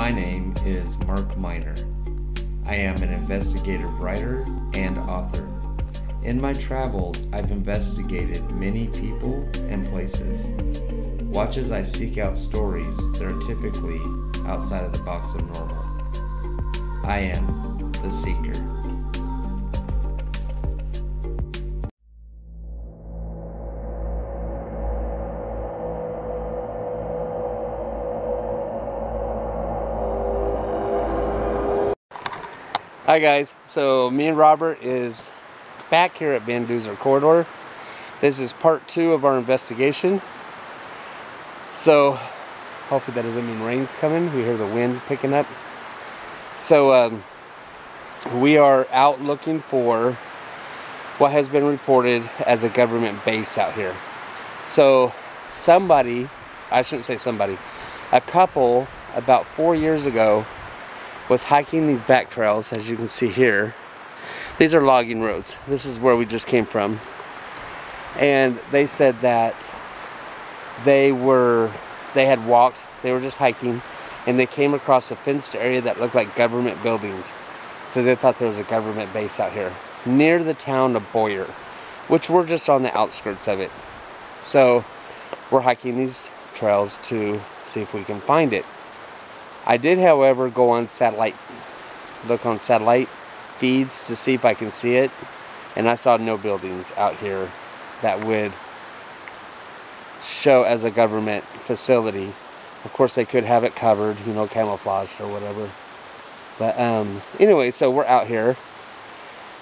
My name is Mark Miner. I am an investigative writer and author. In my travels, I've investigated many people and places. Watch as I seek out stories that are typically outside of the box of normal. I am the Seeker. Hi guys, so me and Robert is back here at Van Duzer Corridor. This is part two of our investigation. So hopefully that doesn't mean rain's coming. We hear the wind picking up. So um, we are out looking for what has been reported as a government base out here. So somebody, I shouldn't say somebody, a couple about four years ago was hiking these back trails as you can see here. These are logging roads. This is where we just came from. And they said that they were they had walked they were just hiking and they came across a fenced area that looked like government buildings. So they thought there was a government base out here near the town of Boyer which we're just on the outskirts of it. So we're hiking these trails to see if we can find it I did, however, go on satellite, look on satellite feeds to see if I can see it, and I saw no buildings out here that would show as a government facility. Of course, they could have it covered, you know, camouflaged or whatever. But um, anyway, so we're out here,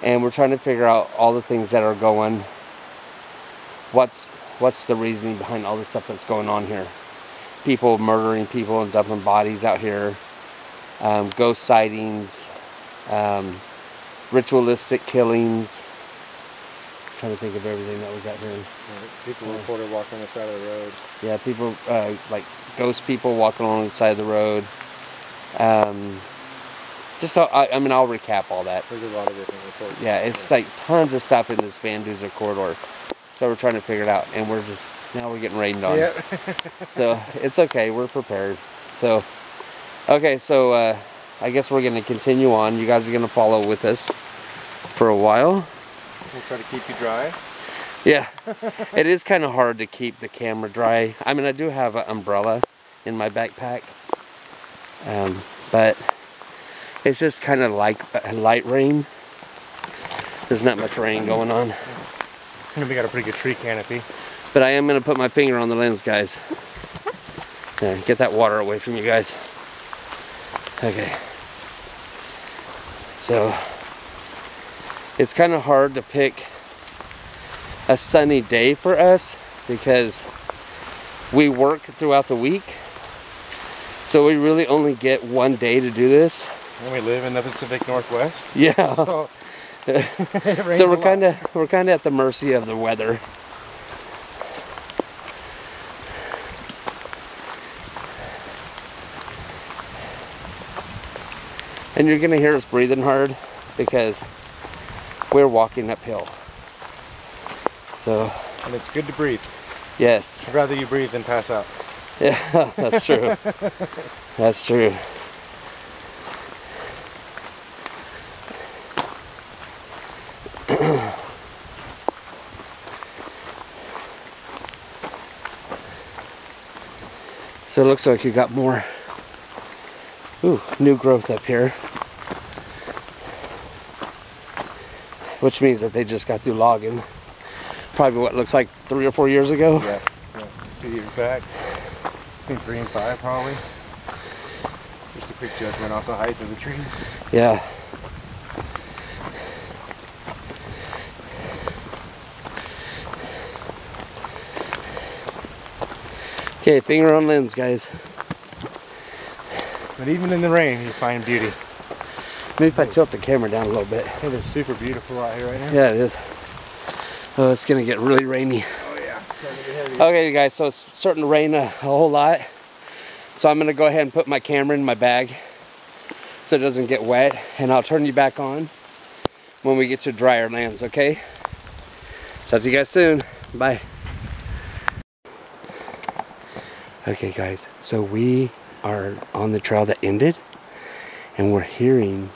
and we're trying to figure out all the things that are going. What's what's the reasoning behind all the stuff that's going on here? People murdering people and dumping bodies out here, um, ghost sightings, um, ritualistic killings. I'm trying to think of everything that was out here. People reported walking on the side of the road. Yeah, people uh, like ghost people walking along the side of the road. Um, just, I, I mean, I'll recap all that. There's a lot of different reports. Yeah, it's like tons of stuff in this Van Duzer corridor. So we're trying to figure it out, and we're just now we're getting rained on. Yep. so it's okay. We're prepared. So, okay. So uh, I guess we're going to continue on. You guys are going to follow with us for a while. We'll try to keep you dry. Yeah. it is kind of hard to keep the camera dry. I mean, I do have an umbrella in my backpack. Um, but it's just kind of like light rain. There's not much rain going on. And we got a pretty good tree canopy. But I am going to put my finger on the lens, guys. Get that water away from you guys. Okay. So, it's kind of hard to pick a sunny day for us because we work throughout the week. So we really only get one day to do this. And we live in the Pacific Northwest. Yeah. So, so we're kind of we're kind of at the mercy of the weather. And you're going to hear us breathing hard because we're walking uphill. So, and it's good to breathe. Yes. I'd rather you breathe than pass out. Yeah, that's true. that's true. so it looks like you got more ooh, new growth up here. Which means that they just got through logging. Probably what looks like three or four years ago. Yeah, yeah. two years back. Three and five probably. Just a quick judgment off the height of the trees. Yeah. Okay, finger on lens, guys. But even in the rain, you find beauty. Maybe if I tilt the camera down a little bit. It is super beautiful out here right now. Yeah, it is. Oh, it's gonna get really rainy. Oh yeah. Okay, you guys, so it's starting to rain a, a whole lot. So I'm gonna go ahead and put my camera in my bag so it doesn't get wet. And I'll turn you back on when we get to drier lands, okay? Talk to you guys soon. Bye. Okay guys, so we are on the trail that ended, and we're hearing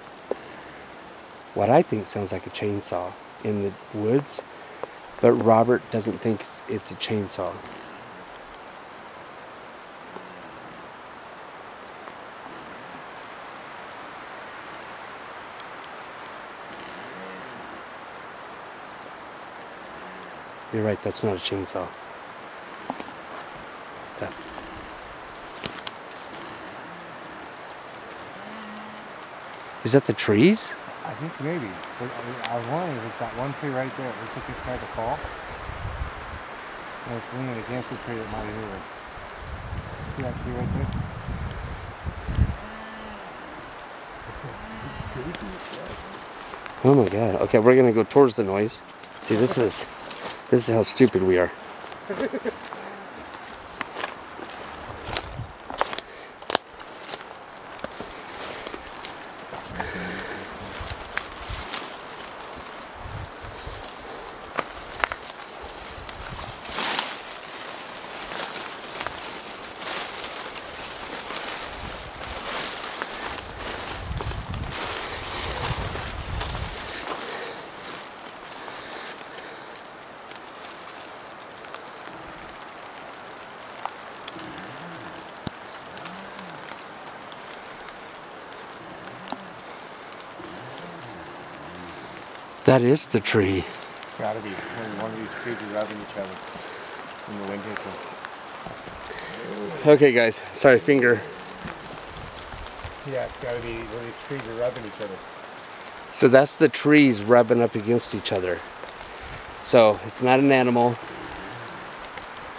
what I think sounds like a chainsaw in the woods, but Robert doesn't think it's, it's a chainsaw. You're right, that's not a chainsaw. That- Is that the trees? I think maybe. I, was wondering if it's that one tree right there. It looks like it's tried to fall. And it's leaning against the tree that might have hit it. See that tree right there? It's creepy as fuck. Oh my god. Okay, we're gonna go towards the noise. See, this is this is how stupid we are. That is the tree. It's gotta be one of these trees are rubbing each other when the wind hits. Okay, guys. Sorry, finger. Yeah, it's gotta be where these trees are rubbing each other. So that's the trees rubbing up against each other. So it's not an animal.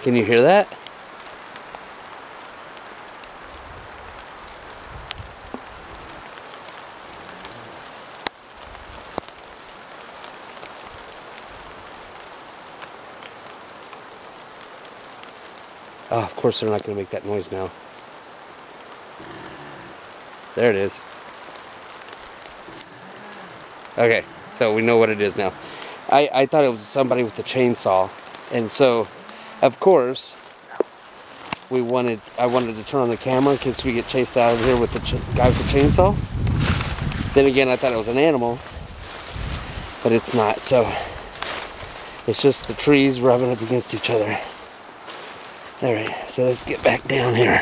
Can you hear that? Course they're not going to make that noise now. There it is. Okay, so we know what it is now. I, I thought it was somebody with a chainsaw, and so, of course, we wanted I wanted to turn on the camera in case we get chased out of here with the guy with the chainsaw. Then again, I thought it was an animal, but it's not. So it's just the trees rubbing up against each other. All right, so let's get back down here.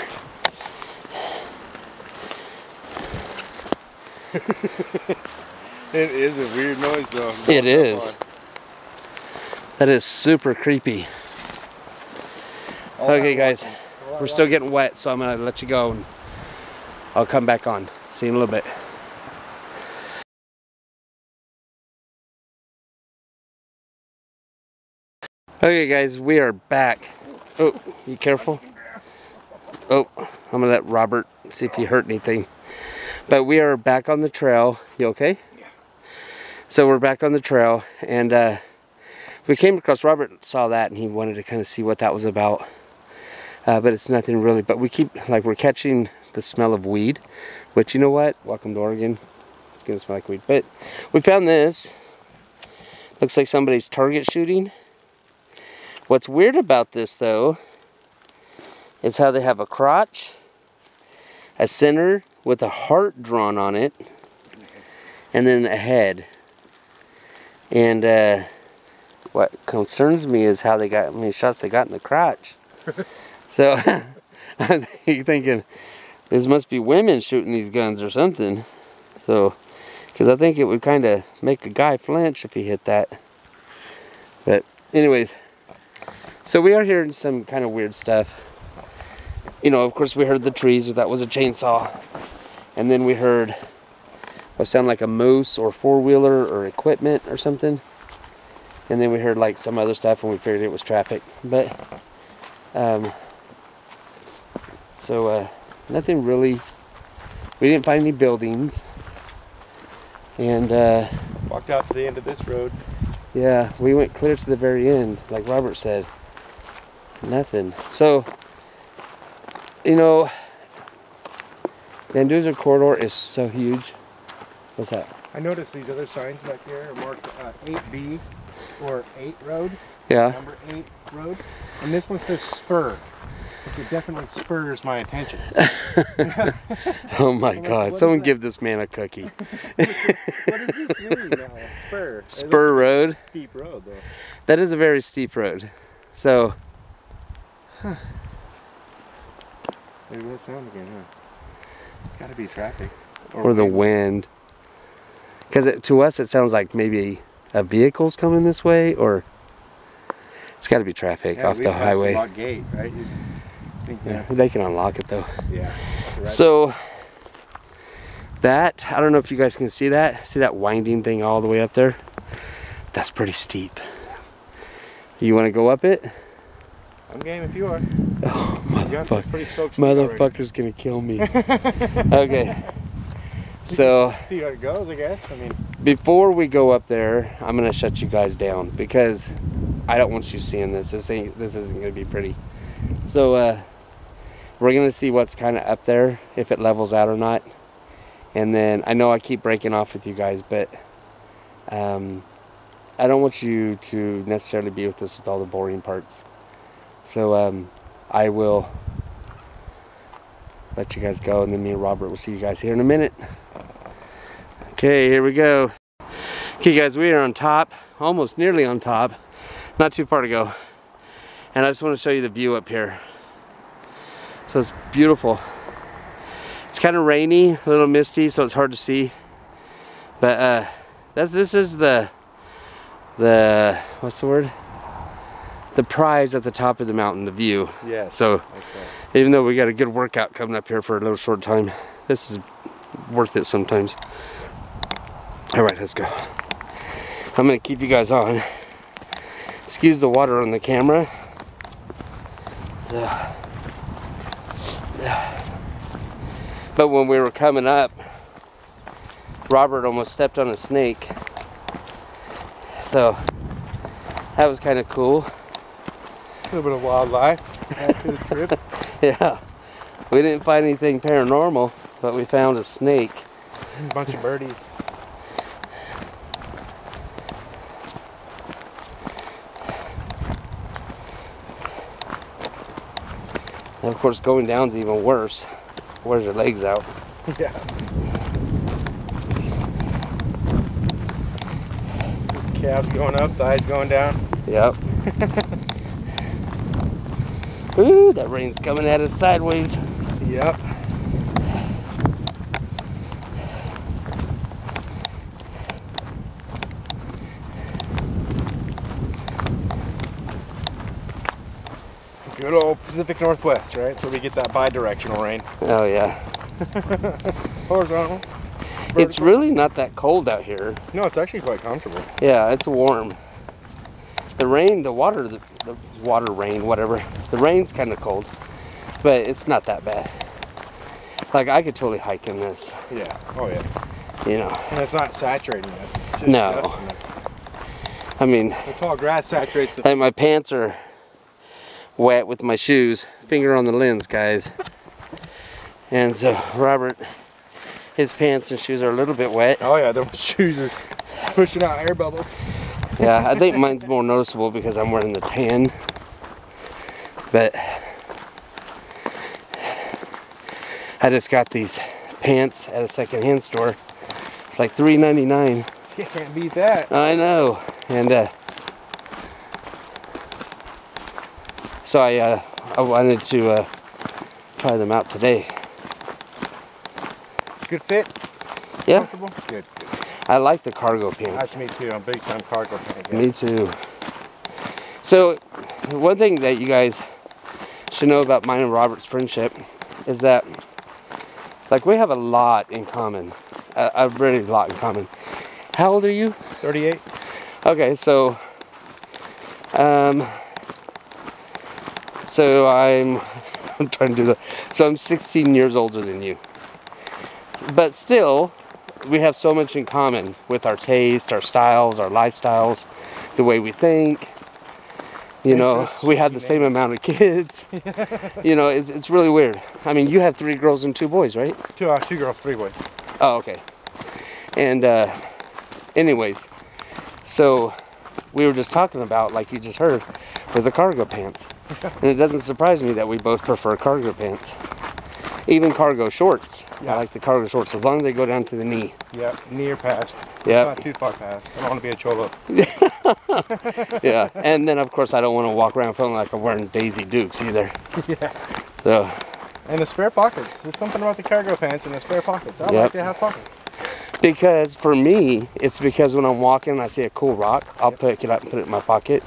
It is a weird noise though. It is. That is super creepy. Okay, guys, we're still getting wet, so I'm gonna let you go and I'll come back on. See you in a little bit. Okay, guys, we are back. Oh, you careful. Oh, I'm gonna let Robert see if he hurt anything. But we are back on the trail. You okay? Yeah. So we're back on the trail, and uh, we came across. Robert saw that, and he wanted to kind of see what that was about. Uh, but it's nothing really. But we keep like we're catching the smell of weed, which you know what? Welcome to Oregon. It's gonna smell like weed. But we found this. Looks like somebody's target shooting. What's weird about this though is how they have a crotch, a center with a heart drawn on it, and then a head. And uh, what concerns me is how they got how many shots they got in the crotch. so I'm thinking this must be women shooting these guns or something. So, because I think it would kind of make a guy flinch if he hit that. But, anyways, so we are hearing some kind of weird stuff. You know, of course, we heard the trees, but that was a chainsaw. And then we heard what sounded like a moose or four wheeler or equipment or something. And then we heard like some other stuff, and we figured it was traffic. But, um, so uh, nothing really. We didn't find any buildings. And uh, Walked out to the end of this road. yeah, we went clear to the very end, like Robert said. Nothing. So, you know, Van Duzer corridor is so huge. What's that? I noticed these other signs back there are marked uh, 8B or 8 road, Yeah. number 8 road. And this one says spur. It definitely spurs my attention. Oh my What- God! Someone give this man a cookie. what does this mean now? Spur. Spur road. like Steep road though. That is a very steep road. So Maybe that sound again, huh? It's gotta be traffic. or the wind. Because to us, it sounds like maybe a vehicle's coming this way, or it's got to be traffic Yeah, off the highway. gate, right? Think Yeah, that? they can unlock it though. Yeah. Right. So that I don't know if you guys can see that. See that winding thing all the way up there? That's pretty steep. You want to go up it? I'm game if you are. Oh, motherfucker! Motherfucker's gonna kill me. okay. So See how it goes, I guess. I mean, before we go up there, I'm gonna shut you guys down because I don't want you seeing this. This ain't this isn't gonna be pretty. So uh, we're gonna see what's kind of up there, if it levels out or not. And then I know I keep breaking off with you guys, but um, I don't want you to necessarily be with us with all the boring parts. So um, I will let you guys go, and then me and Robert will see you guys here in a minute. Okay, here we go. Okay, guys, we are on top, almost nearly on top. Not too far to go. And I just want to show you the view up here. So it's beautiful. It's kind of rainy, a little misty, so it's hard to see. But uh, that's this is the the what's the word? The prize at the top of the mountain, the view. Yeah. So Okay. even though we got a good workout coming up here for a little short time, this is worth it sometimes. All right, let's go. I'm gonna keep you guys on. Excuse the water on the camera. So- But when we were coming up, Robert almost stepped on a snake. So that was kind of cool. A little bit of wildlife after the trip. Yeah. We didn't find anything paranormal, but we found a snake. A bunch of birdies. And of course, going down's even worse. Wears your legs out. Yeah. Calves going up, thighs going down. Yep. Ooh, that rain's coming at us sideways. Yep. Good old Pacific Northwest, right? So we get that bi-directional rain. Oh yeah. Horizontal. It's really not that cold out here. No, it's actually quite comfortable. Yeah, it's warm. The rain, the water, the, the water rain, whatever. The rain's kind of cold, but it's not that bad. Like I could totally hike in this, Yeah. Oh yeah. you know. And it's not saturating this. It's No. I mean, The tall grass saturates the Like my pants are wet with my shoes. Finger on the lens, guys. And so Robert, his pants and shoes are a little bit wet. Oh yeah, those shoes are pushing out air bubbles. Yeah, I think mine's more noticeable because I'm wearing the tan. But I just got these pants at a secondhand store, for like $3.99. You can't beat that. I know, and uh, so I uh, I wanted to uh, try them out today. Good fit. Yeah, Good. I like the cargo pants. That's me too. I'm big time cargo fan. guy. Me too. So, one thing that you guys should know about mine and Robert's friendship is that, like, we have a lot in common. A, a really lot in common. How old are you? 38. Okay, so um so I'm I'm trying to do the so I'm 16 years older than you. But still we have so much in common with our taste, our styles, our lifestyles, the way we think. You know, we have the same amount of kids. you know, it's, it's really weird. I mean, you have three girls and two boys, right? Two, uh, two girls, three boys. Oh, okay. And uh, anyways, so we were just talking about, like you just heard, with the cargo pants. and it doesn't surprise me that we both prefer cargo pants. Even cargo shorts. Yeah. I like the cargo shorts as long as they go down to the knee. Yep, near past. Yep. Not too far past. I don't want to be a cholo. yeah. And then of course I don't want to walk around feeling like I'm wearing Daisy Dukes either. yeah. So And the spare pockets. There's something about the cargo pants and the spare pockets. I Yep. like to have pockets. because for me, it's because when I'm walking and I see a cool rock, I'll pick it up and put it in my pocket.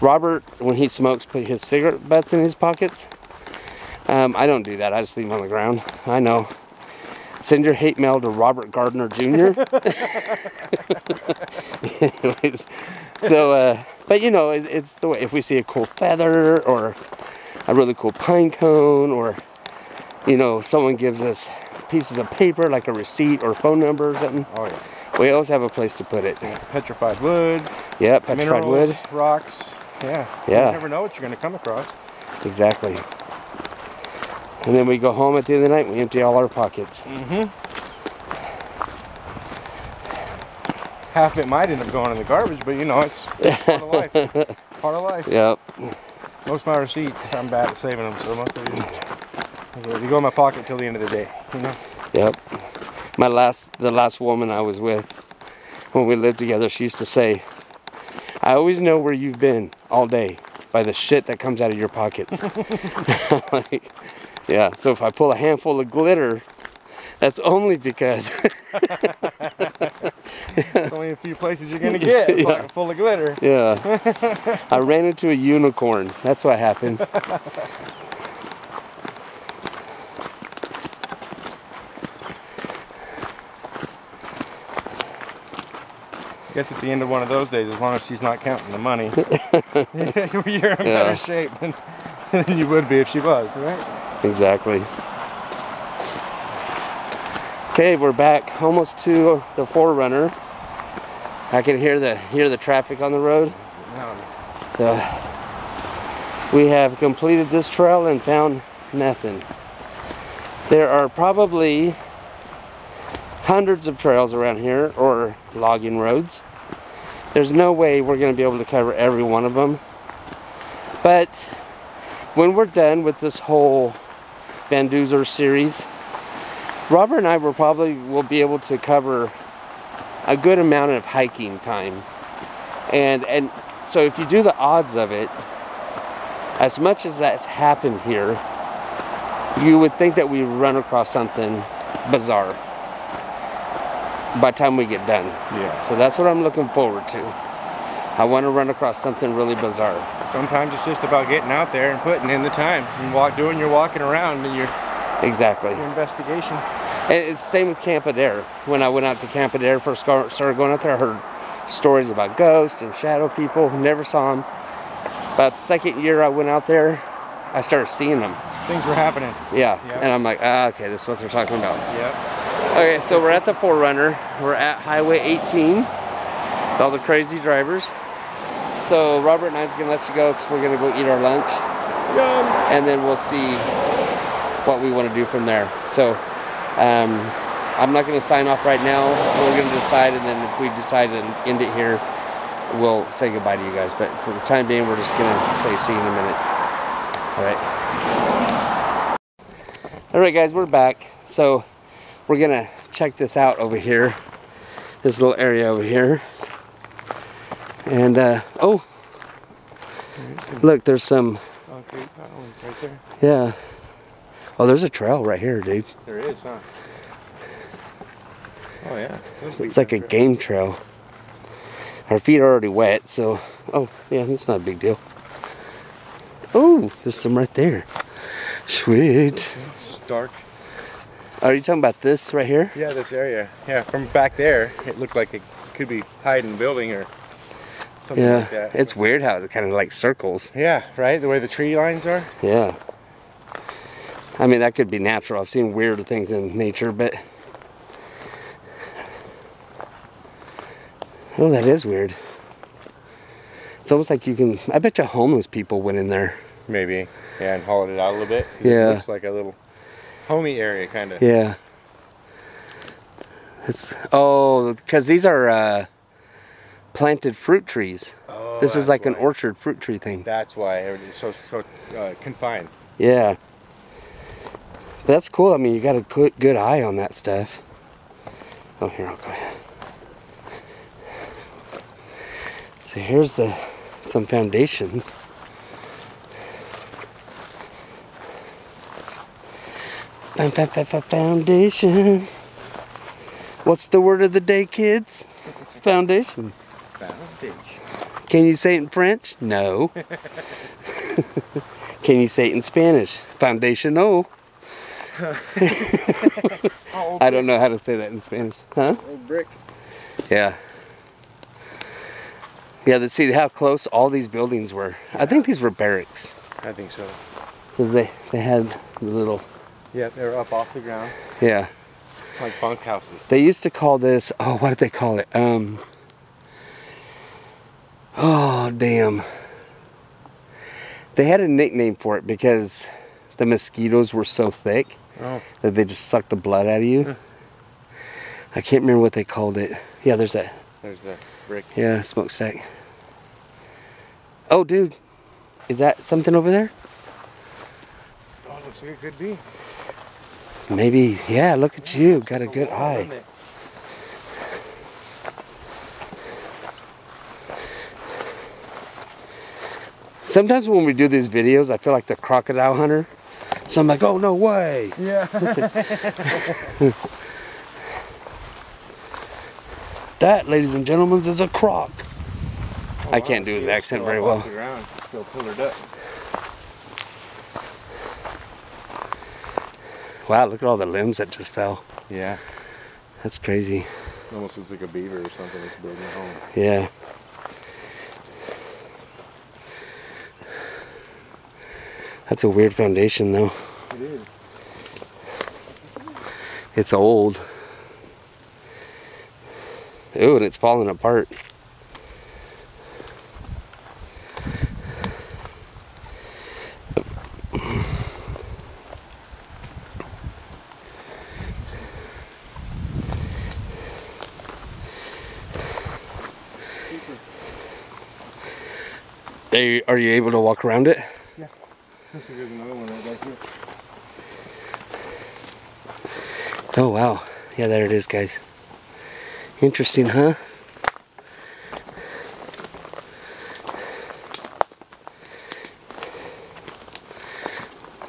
Robert, when he smokes, put his cigarette butts in his pockets. Um, I don't do that. I just leave them on the ground. I know. Send your hate mail to Robert Gardner Jr. Anyways, so, uh, but you know, it, it's the way. If we see a cool feather or a really cool pine cone, or you know, someone gives us pieces of paper like a receipt or phone number or something, Oh yeah. we always have a place to put it. Petrified wood, Yep, petrified minerals, wood. rocks. Yeah. Yeah. You never know what you're going to come across. Exactly. And then we go home at the end of the night and we empty all our pockets. Mm-hmm. Half of it might end up going in the garbage, but you know, it's, it's part of life. Part of life. Yep. Most of my receipts, I'm bad at saving them, so most of these, they go in my pocket till the end of the day. You know. Yep. My last, the last woman I was with, when we lived together, she used to say, "I always know where you've been all day by the shit that comes out of your pockets." like, yeah. So if I pull a handful of glitter, that's only because There's only a few places you're gonna get a Yeah. full of glitter. Yeah. I ran into a unicorn. That's what happened. I guess at the end of one of those days, as long as she's not counting the money, you're in better shape than, than you would be if she was, right? Exactly. Okay, we're back almost to the Forerunner. I can hear the hear the traffic on the road. So we have completed this trail and found nothing. There are probably hundreds of trails around here or logging roads. There's no way we're going to be able to cover every one of them. But when we're done with this whole Van Duzer series, Robert and I will probably will be able to cover a good amount of hiking time. And and so if you do the odds of it, as much as that's happened here, you would think that we run across something bizarre by the time we get done. yeah. So that's what I'm looking forward to. I want to run across something really bizarre. Sometimes it's just about getting out there and putting in the time and walk, doing your walking around and your, Exactly. your investigation. And it's the same with Camp Adair. When I went out to Camp Adair first started going out there, I heard stories about ghosts and shadow people. Never saw them. About the second year I went out there, I started seeing them. Things were happening. Yeah. Yeah. And I'm like, ah, okay, this is what they're talking about. Yep. Okay, so we're at the Forerunner. We're at Highway 18 with all the crazy drivers. So Robert and I I's gonna let you go because we're gonna go eat our lunch, and then we'll see what we want to do from there. So um, I'm not gonna sign off right now. We're gonna decide, and then if we decide to end it here, we'll say goodbye to you guys. But for the time being, we're just gonna say see you in a minute. All right. All right, guys, we're back. So we're gonna check this out over here this little area over here and uh, oh look there's some Concrete right there. yeah oh there's a trail right here dude There is, huh? Oh yeah. it's like a game trail our feet are already wet so oh yeah that's not a big deal oh there's some right there sweet It's dark. are you talking about this right here Yeah, this area. Yeah, from back there, it looked like it could be hiding building or something yeah like that. it's weird how it kind of like circles yeah, right. The way the tree lines are. Yeah. I mean, that could be natural. I've seen weird things in nature, but. Oh, that is weird. It's almost like you can. I bet you homeless people went in there. Maybe. Yeah, and hollowed it out a little bit. Yeah. It looks like a little homey area, kind of. Yeah. It's. Oh, because these are uh, planted fruit trees. Oh, this is like an orchard fruit tree thing. That's why everything's so so uh, confined. Yeah. But that's cool. I mean, you got a good, good eye on that stuff. Oh, here, I'll go ahead. So here's the some foundations. Fo- fo- fo- fo- Foundation. What's the word of the day, kids? Foundation. Can you say it in French? No. Can you say it in Spanish? Foundational. I don't know how to say that in Spanish. Huh? Old brick. Yeah. Yeah, let's see how close all these buildings were. I think these were barracks I think so. because they, they had the little, Yeah, they were up off the ground, yeah. like bunk houses. They used to call this, oh, what did they call it? Um, oh, damn. They had a nickname for it because the mosquitoes were so thick Oh, that they just sucked the blood out of you. I can't remember what they called it. Yeah, there's that. there's the brick. Yeah, smokestack. Oh, dude. Is that something over there? Oh, looks like it could be. Maybe. Yeah, look at you. Got a good eye. Sometimes when we do these videos, I feel like the crocodile hunter. So I'm like, oh, no way. Yeah. That, ladies and gentlemen, is a croc. Oh, I can't do his accent very well. Still pulled up. Wow, look at all the limbs that just fell. Yeah. That's crazy. Almost looks like a beaver or something that's building a home. Yeah. That's a weird foundation, though. It is. It's old. Ooh, and it's falling apart. Are you, are you able to walk around it? Looks like there's another one right back here. Oh wow. Yeah, there it is, guys. Interesting, huh?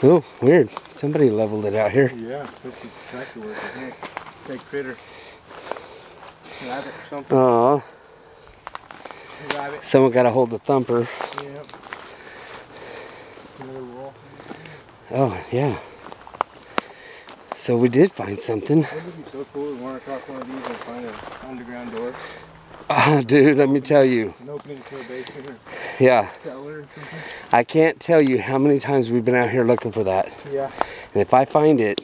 Oh, weird. Somebody leveled it out here. Yeah, especially tractor work, I. Big critter. Rabbit or something. Aw, Rabbit. someone got a hold the Thumper. Yep. Another wall. Oh, yeah. So we did find something. Would be so cool to run across one of these and find an underground door. Ah, dude, let me tell you. An opening to a basement or Yeah, cellar or something. I can't tell you how many times we've been out here looking for that. Yeah. And if I find it,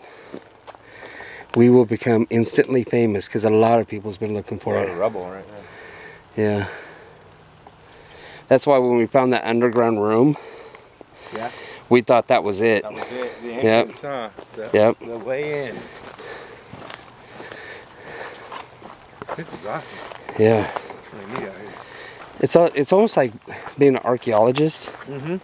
we will become instantly famous because a lot of people's been looking for it. of rubble right now. Yeah. That's why when we found that underground room, Yeah. We thought that was it. That was it. The Yep. huh? The, Yep. The way in. This is awesome. Yeah. It's really neat out here. It's it's almost like being an archaeologist. Mm-hmm.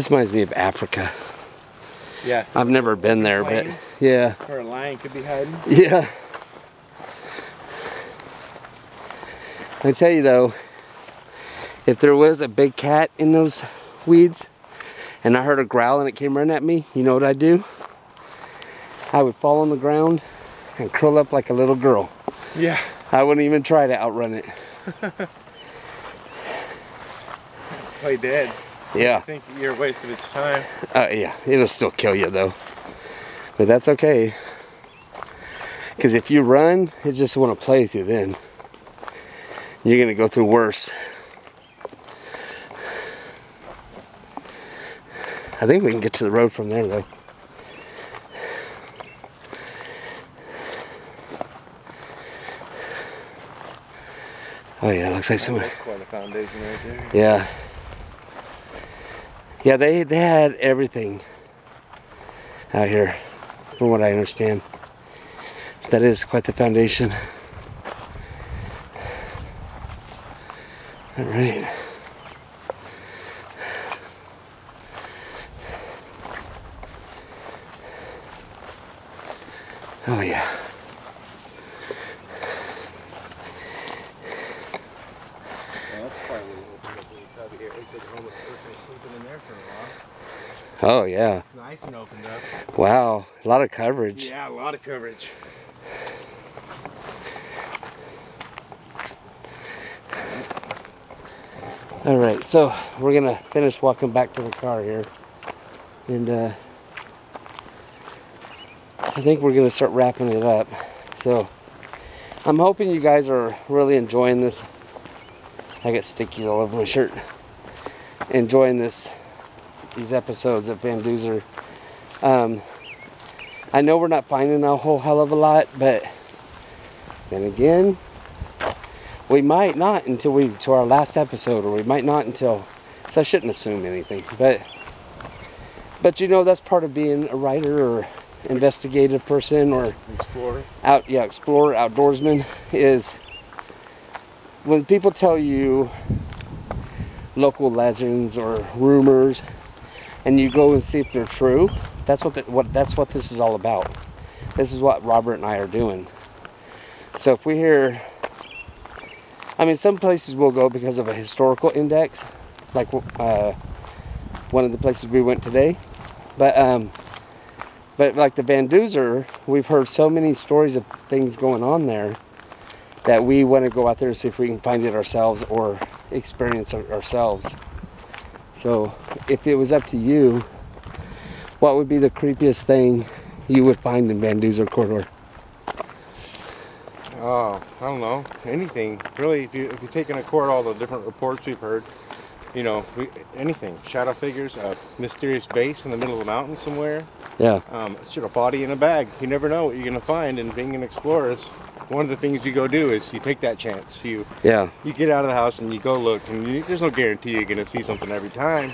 This reminds me of Africa. Yeah. I've never been there, but yeah, Where a lion could be hiding. yeah. I tell you though, if there was a big cat in those weeds, and I heard a growl and it came running at me, you know what I'd do? I would fall on the ground and curl up like a little girl. Yeah. I wouldn't even try to outrun it. Play dead. I Yeah. think you're a waste of its time. Uh, yeah, it'll still kill you though. But that's okay. Because if you run, it just want to play with you then. You're going to go through worse. I think we can get to the road from there though. Oh yeah, looks like someone. Quite a foundation right there. Yeah. Yeah, they they had everything out here, from what I understand. That is quite the foundation. All right. Oh yeah. Yeah, that's probably what opened up really cubby here. Looks like a homeless person was sleeping in there for a while. Oh yeah. It's nice and opened up. Wow. A lot of coverage. Yeah, a lot of coverage. All right, so we're gonna finish walking back to the car here, and uh, I think we're gonna start wrapping it up. So I'm hoping you guys are really enjoying this. I get sticky all over my shirt. Enjoying this, these episodes of Van Duzer. Um, I know we're not finding a whole hell of a lot, but then again, we might not until we to our last episode or we might not until so i shouldn't assume anything but but you know that's part of being a writer or investigative person or Explorer. out yeah explorer outdoorsman is when people tell you local legends or rumors and you go and see if they're true that's what the, what that's what this is all about this is what robert and i are doing so if we hear I mean, some places we'll go because of a historical index, like uh, one of the places we went today. But um, but like the Van Duzer, we've heard so many stories of things going on there that we want to go out there and see if we can find it ourselves or experience it ourselves. So if it was up to you, what would be the creepiest thing you would find in Van Duzer corridor? Oh, I don't know. Anything really. If you if you take into court all the different reports we've heard, you know, we, anything. Shadow figures, a mysterious base in the middle of the mountain somewhere. Yeah. Um, shoot, a body in a bag. You never know what you're gonna find. And being an explorer is one of the things you go do is you take that chance. You Yeah. you get out of the house and you go look, and you, there's no guarantee you're gonna see something every time.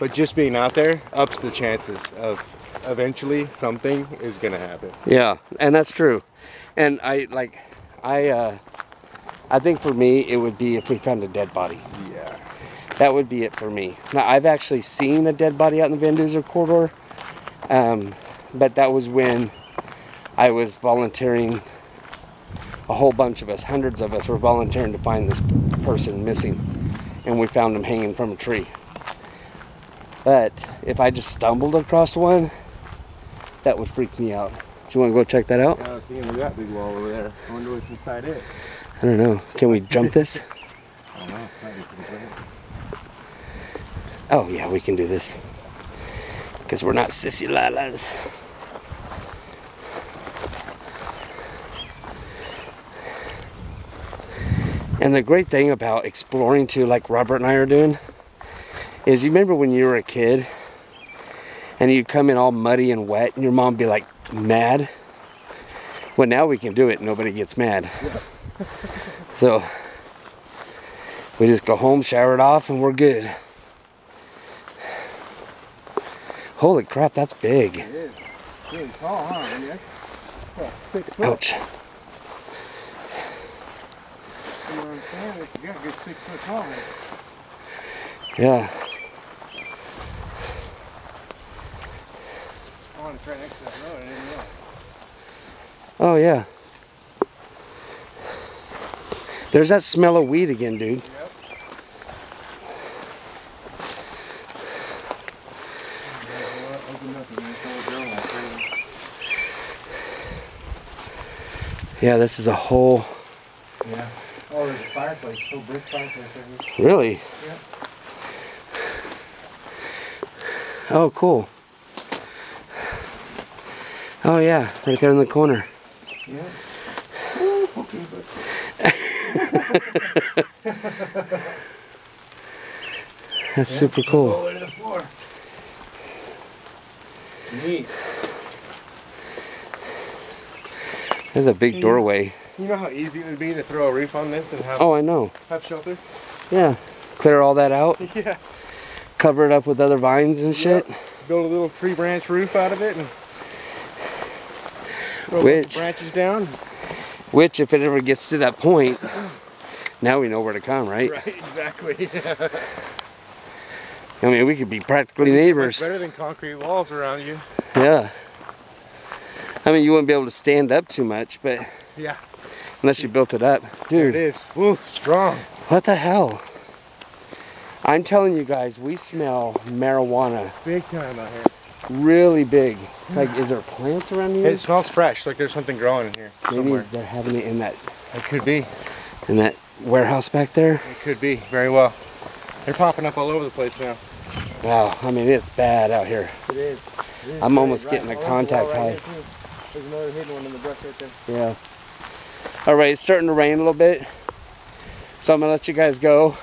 But just being out there ups the chances of eventually something is gonna happen. Yeah, and that's true. And I like, I, uh, I think for me it would be if we found a dead body. Yeah. That would be it for me. Now I've actually seen a dead body out in the Van Duzer corridor, um, but that was when I was volunteering. A whole bunch of us, hundreds of us, were volunteering to find this person missing, and we found him hanging from a tree. But if I just stumbled across one, that would freak me out. Do you want to go check that out? Yeah, I was thinking that big wall over there. I wonder what's inside it. I don't know. Can we jump this? I don't know. Might be pretty great. Oh yeah, we can do this. Because we're not sissy lalas. And the great thing about exploring too, like Robert and I are doing, is you remember when you were a kid and you'd come in all muddy and wet and your mom be like mad? Well now we can do it, nobody gets mad. so we just go home, shower it off, and we're good. Holy crap, that's big. It is. Really tall, huh? I mean, that's what, six foot. Ouch. You saying? It's got a good six. Yeah. Next to that road. I didn't know. Oh, yeah. There's that smell of weed again, dude. Yep. Yeah, this is a whole. Yeah. Oh, there's a fireplace. So fireplace right here. Really? Yeah. Oh, cool. Oh, yeah, right there in the corner. Yeah. Ooh, okay, but That's super cool. all to the floor. Neat. There's a big doorway. You know how easy it would be to throw a roof on this and have Oh, I know. have shelter? Yeah. Clear all that out. Yeah. Cover it up with other vines and shit. Build a little tree branch roof out of it and throw Which- branches down. Which, if it ever gets to that point, now we know where to come, right? Right, exactly. I mean, we could be practically neighbors. better than concrete walls around you. Yeah. I mean, you wouldn't be able to stand up too much, but Yeah. Unless you built it up. There it Dude, is. Woo, strong. what the hell? I'm telling you guys, we smell marijuana Big time out here. really big. Like, is there plants around here? It smells fresh, like there's something growing in here Maybe somewhere. they're having it in that It could be. in that warehouse back there. It could be. Very well. They're popping up all over the place now. Wow, I mean, it's bad out here. It is. I'm almost getting a contact high. There's another hidden one in the brush right there. Yeah. All right, it's starting to rain a little bit, so I'm gonna let you guys go.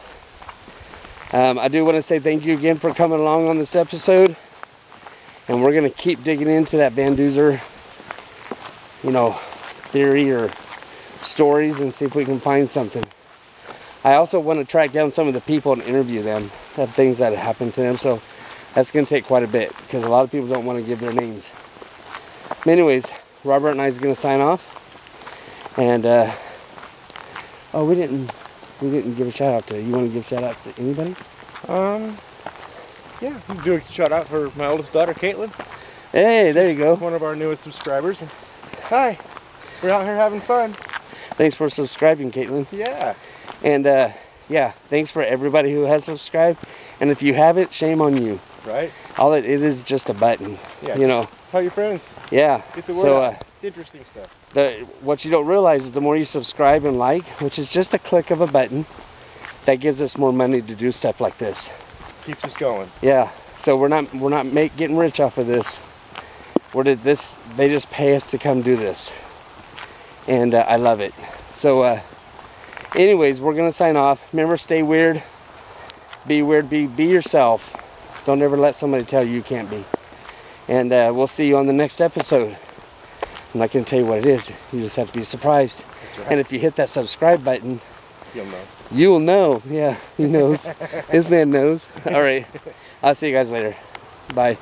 Um, I do want to say thank you again for coming along on this episode, and we're gonna keep digging into that Van Duzer, you know, theory or stories and see if we can find something. I also want to track down some of the people and interview them, of things that happened to them. So that's gonna take quite a bit because a lot of people don't want to give their names. Anyways, Robert and I is gonna sign off. And uh, oh, we didn't we didn't give a shout out to. You want to give shout out to anybody? Um, yeah, I'm doing a shout out for my oldest daughter, Caitlin, Hey, there you go. one of our newest subscribers. Hi, we're out here having fun. Thanks for subscribing, Caitlin. Yeah. And uh, yeah, thanks for everybody who has subscribed. And if you haven't, shame on you. Right? All it, it is just a button. Yeah. You know. Tell your friends. Yeah. Get the word So out. uh, it's interesting stuff. The what you don't realize is the more you subscribe and like, which is just a click of a button, that gives us more money to do stuff like this. Keeps us going. Yeah. So we're not we're not make, getting rich off of this. We're did this. They just pay us to come do this, and uh, I love it. So, uh, anyways, we're gonna sign off. Remember, stay weird. Be weird. Be be yourself. Don't ever let somebody tell you you can't be. And uh, we'll see you on the next episode. I'm not gonna tell you what it is. You just have to be surprised. Right. And if you hit that subscribe button, You'll know. you will know. Yeah, he knows. this man knows. All right. I'll see you guys later. Bye.